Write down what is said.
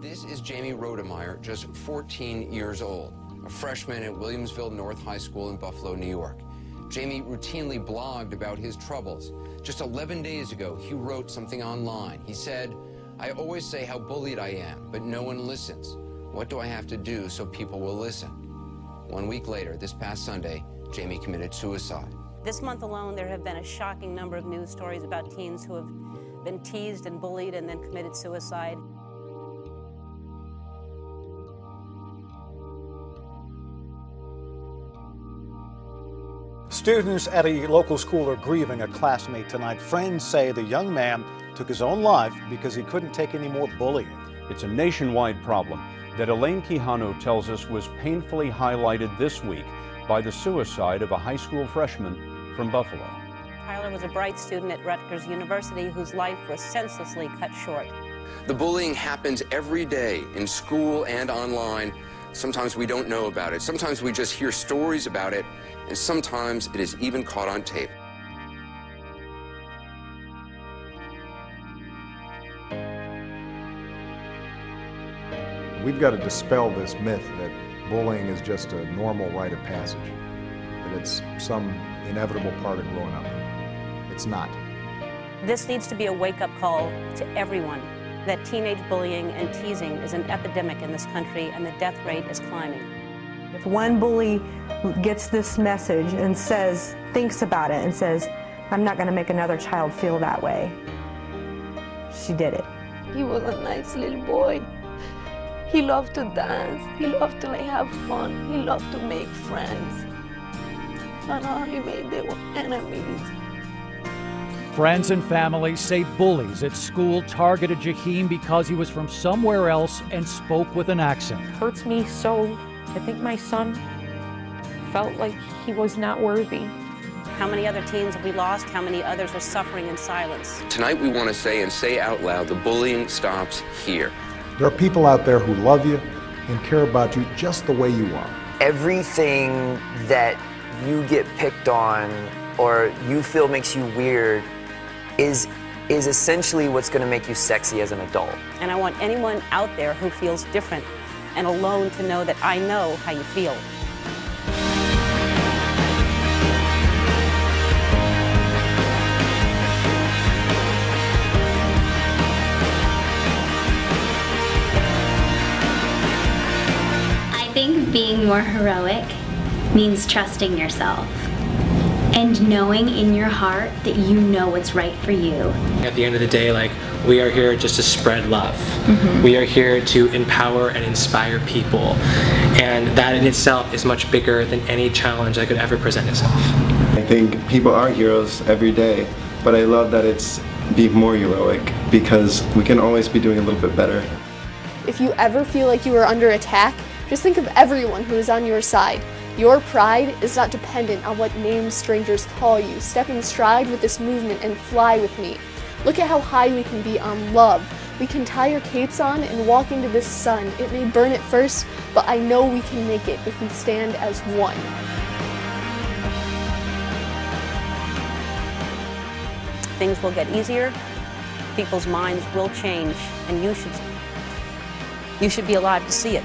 This is Jamey Rodemeyer, just 14 years old, a freshman at Williamsville North High School in Buffalo, New York. Jamey routinely blogged about his troubles. Just 11 days ago, he wrote something online. He said, I always say how bullied I am, but no one listens. What do I have to do so people will listen? One week later, this past Sunday, Jamey committed suicide. This month alone, there have been a shocking number of news stories about teens who have been teased and bullied and then committed suicide. Students at a local school are grieving a classmate tonight. Friends say the young man took his own life because he couldn't take any more bullying. It's a nationwide problem that Elaine Quijano tells us was painfully highlighted this week by the suicide of a high school freshman from Buffalo. Tyler was a bright student at Rutgers University whose life was senselessly cut short. The bullying happens every day in school and online. Sometimes we don't know about it. Sometimes we just hear stories about it, and sometimes it is even caught on tape. We've got to dispel this myth that bullying is just a normal rite of passage, that it's some inevitable part of growing up. It's not. This needs to be a wake-up call to everyone that teenage bullying and teasing is an epidemic in this country and the death rate is climbing. If one bully gets this message and says, thinks about it and says, I'm not going to make another child feel that way, she did it. He was a nice little boy. He loved to dance. He loved to like have fun. He loved to make friends. And all he made they were enemies. Friends and family say bullies at school targeted Jaheem because he was from somewhere else and spoke with an accent. Hurts me so. I think my son felt like he was not worthy. How many other teens have we lost? How many others are suffering in silence? Tonight we want to say and say out loud, the bullying stops here. There are people out there who love you and care about you just the way you are. Everything that you get picked on or you feel makes you weird is is essentially what's going to make you sexy as an adult. And I want anyone out there who feels different and alone to know that I know how you feel. I think being more heroic means trusting yourself and knowing in your heart that you know what's right for you. At the end of the day, like we are here just to spread love. Mhm. We are here to empower and inspire people. And that in itself is much bigger than any challenge that could ever present itself. I think people are heroes every day, but I love that it's be more heroic because we can always be doing a little bit better. If you ever feel like you are under attack, just think of everyone who is on your side. Your pride is not dependent on what names strangers call you. Step in stride with this movement and fly with me. Look at how high we can be on love. We can tie our capes on and walk into this sun. It may burn at first, but I know we can make it if we stand as one. Things will get easier, people's minds will change, and you should you should be alive to see it.